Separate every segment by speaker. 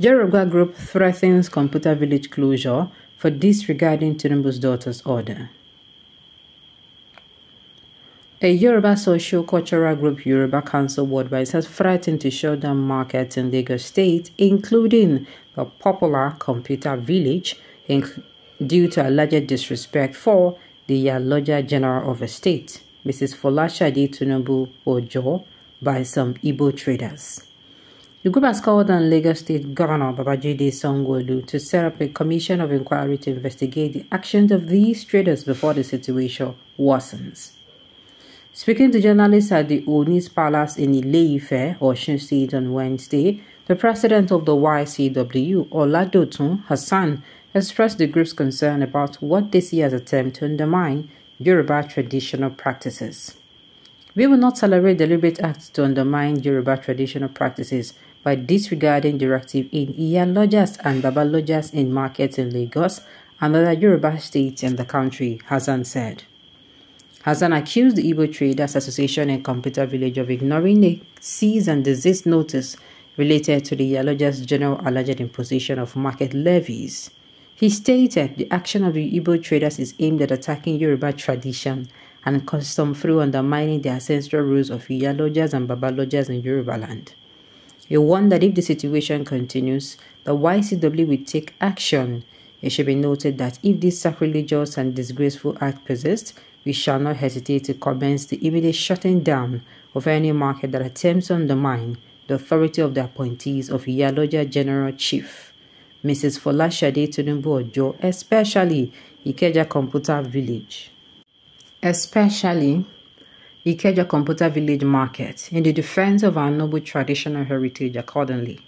Speaker 1: Yoruba group threatens computer village closure for disregarding Tinubu's daughter's order. A Yoruba social cultural group, Yoruba Council Worldwide, has threatened to shut down markets in Lagos State, including the popular Computer Village, due to alleged disrespect for the Yaloja General of the state, Mrs. Folashade Tinubu Ojo, by some Igbo traders. The group has called on Lagos State Governor Babajide Sanwo-Olu to set up a commission of inquiry to investigate the actions of these traders before the situation worsens. Speaking to journalists at the Oni's Palace in Ile-Ife, State on Wednesday, the president of the YCW, Oladotun Hassan, expressed the group's concern about what they see as attempt to undermine Yoruba traditional practices. We will not tolerate deliberate acts to undermine Yoruba traditional practices by disregarding directive in Iyalojas and Babalojas in markets in Lagos and other Yoruba states in the country, Hassan said. Hassan accused the Igbo Traders Association in Computer Village of ignoring a cease and desist notice related to the Yaloja's general alleged imposition of market levies. He stated the action of the Igbo traders is aimed at attacking Yoruba tradition and custom through undermining the ancestral rules of Iyalojas and Babalojas in Yoruba land. He warned that if the situation continues, the YCW will take action. It should be noted that if this sacrilegious and disgraceful act persists, we shall not hesitate to commence the immediate shutting down of any market that attempts to undermine the authority of the appointees of Yaloja General Chief, Mrs. Folashade Tinubu Ojo, especially Ikeja Computer Village. Especially Ikeja Computer Village Market in the defense of our noble traditional heritage accordingly.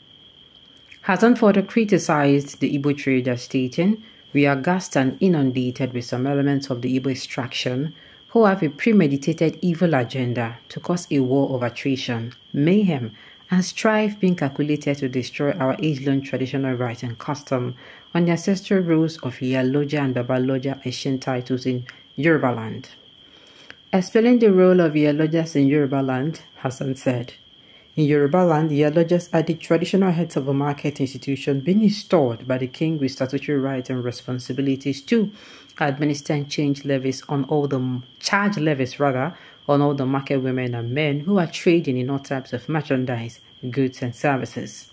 Speaker 1: Hassan further criticized the Igbo trader stating we are gassed and inundated with some elements of the Igbo extraction who have a premeditated evil agenda to cause a war of attrition, mayhem, and strife being calculated to destroy our age-long traditional rights and custom on the ancestral rules of Yaloja and Babaloja ancient titles in Yoruba land. Explaining the role of Yalojas in Yoruba land, Hassan said, in Yoruba land, the Yalojas are the traditional heads of a market institution being installed by the king with statutory rights and responsibilities to administer and change levies on all the charge levies rather on all the market women and men who are trading in all types of merchandise, goods and services.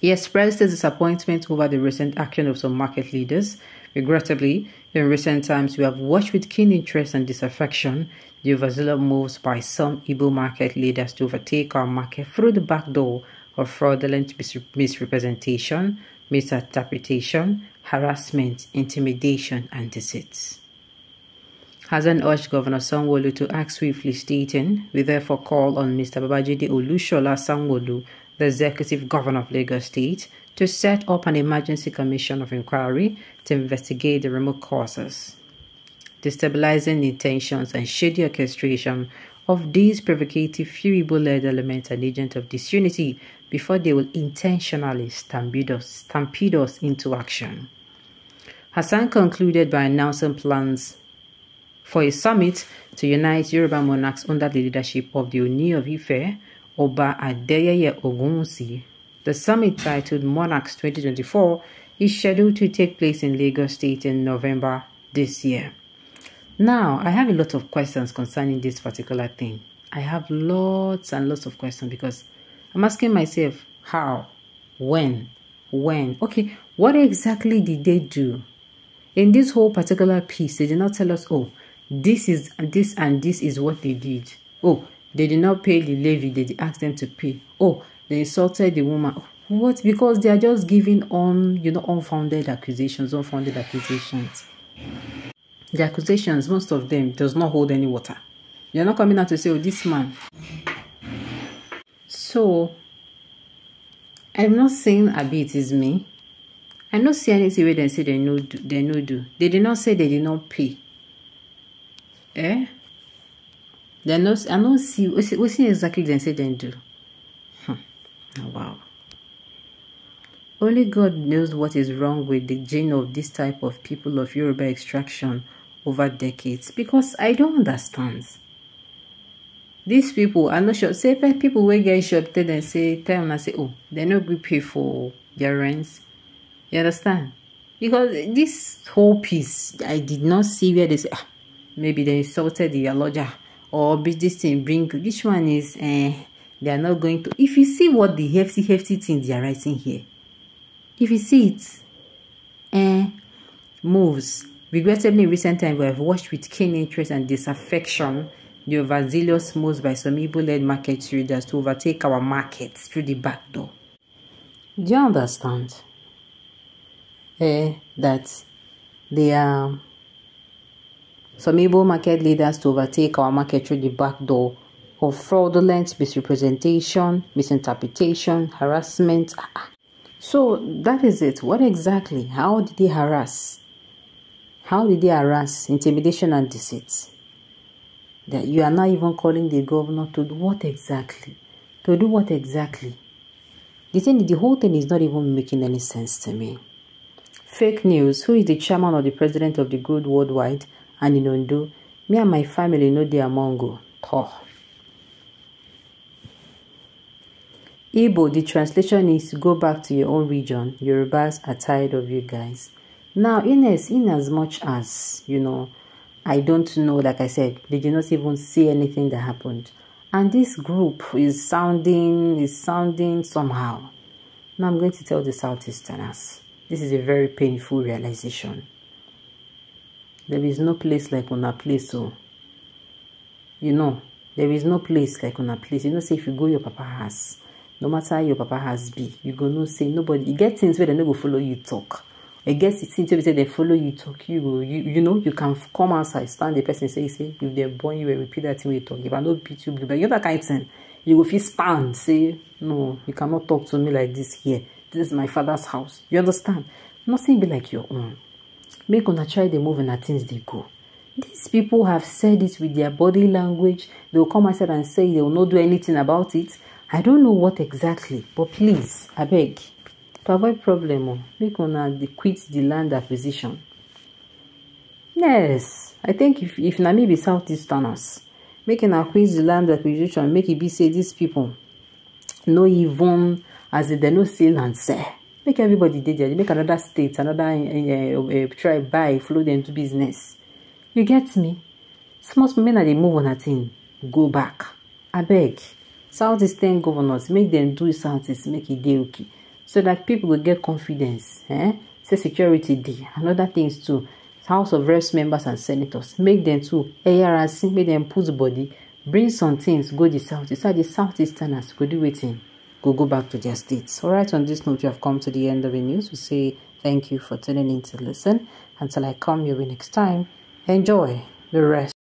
Speaker 1: He expressed his disappointment over the recent action of some market leaders. Regrettably, in recent times, we have watched with keen interest and disaffection the overzealous moves by some Igbo market leaders to overtake our market through the back door of fraudulent misrepresentation, misinterpretation, harassment, intimidation, and deceit. Hassan urged Governor Sanwo-Olu to act swiftly, stating, We therefore call on Mr. Babajide Olushola Sanwo-Olu, the Executive Governor of Lagos State, to set up an emergency commission of inquiry to investigate the remote causes destabilizing intentions and shady orchestration of these provocative Furibo-led elements and agents of disunity before they will intentionally stampede us, stampede us into action. Hassan concluded by announcing plans for a summit to unite Yoruba monarchs under the leadership of the Oni of Ife, Oba Adeyeye Ogunwusi. The summit titled Monarchs 2024 is scheduled to take place in Lagos State in November this year. Now, I have a lot of questions concerning this particular thing. I have lots and lots of questions because I'm asking myself how, when, when. Okay, what exactly did they do? In this whole particular piece, they did not tell us, oh, this is this and this is what they did. Oh, they did not pay the levy they asked them to pay. Oh, they insulted the woman. What? Because they are just giving on, you know, unfounded accusations, unfounded accusations. The accusations, most of them, does not hold any water. You're not coming out to say, oh, this man. So, I'm not saying Abi it is me. I not see anything where they say they no do. They no do. They did not say they did not pay. Eh? They not. I not see. We see exactly they say they do. Hmm. Oh, wow. Only God knows what is wrong with the gene of this type of people of Yoruba extraction over decades because I don't understand. these people are not sure say people wey get shop tell dem say tell una say oh dem no gree pay for their rents you understand because this whole piece i did not see where they say ah maybe they insulted the lodger or this thing bring which one is eh they are not going to if you see what the hefty hefty thing they are writing here if you see it eh moves regrettably in recent times we have watched with keen interest and disaffection the overzealous moves by some Igbo-led market traders to overtake our markets through the back door. Do you understand? Eh, that they are some Igbo market leaders to overtake our market through the back door of fraudulent misrepresentation, misinterpretation, harassment. So that is it. What exactly? How did they harass? How did they harass? Intimidation and deceit that you are not even calling the governor to do what exactly? To do what exactly? The thing, the whole thing is not even making any sense to me. Fake news. Who is the chairman or the president of the good worldwide and in Ondo? Me and my family know they are Mongo. Oh. Igbo, the translation is go back to your own region. Yorubas are tired of you guys. Now, in as, in as much as, you know, I don't know, like I said, they did not even see anything that happened. And this group is sounding, is sounding somehow. Now I'm going to tell the Southeasterners. This is a very painful realization. There is no place like Una place, so you know, there is no place like Una place. You know, say if you go your papa house, no matter your papa has be, you go no say nobody. You get things where they never follow you talk. Guess it seems to be say they follow you talk you go you you know you can come outside stand the person say say if they're born you will repeat that thing we talk if i no beat you but you know that kind of thing you go feel stand say no you cannot talk to me like this here this is my father's house you understand nothing be like your own make una try the move and things they go. These people have said it with their body language. They will come outside and say they will not do anything about it. I don't know what exactly but please i beg to avoid problem o make una dey quit the land acquisition. Yes i think if if na be southeasterners make una quit the land acquisition make e be say these people no even as in dem no see land sell make everybody dey there. Make another state another uh, uh, tribe buy follow dem do business. You get me? Small small make na dey move una thing. Go back. Abeg. Southeastern governors make dem do southeast make e dey okay. So that people will get confidence eh? Say security dey. And other things too. House of reps members and senators make them too. Arc make them put body. Bring some things go the south so the southeasterners go do wetin go go back to their states. All right on this note we have come to the end of the news. We say thank you for tuning in to listen. Until i come your way next time. Enjoy the rest